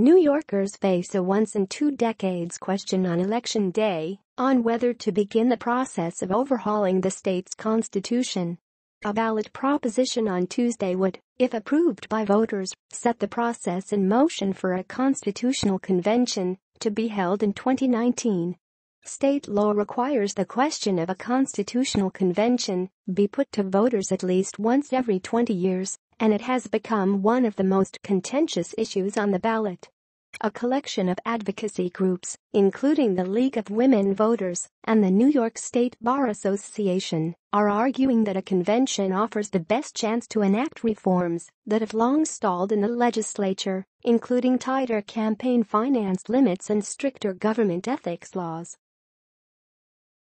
New Yorkers face a once-in-two-decades question on Election Day on whether to begin the process of overhauling the state's constitution. A ballot proposition on Tuesday would, if approved by voters, set the process in motion for a constitutional convention to be held in 2019. State law requires the question of a constitutional convention be put to voters at least once every 20 years and it has become one of the most contentious issues on the ballot. A collection of advocacy groups, including the League of Women Voters and the New York State Bar Association, are arguing that a convention offers the best chance to enact reforms that have long stalled in the legislature, including tighter campaign finance limits and stricter government ethics laws.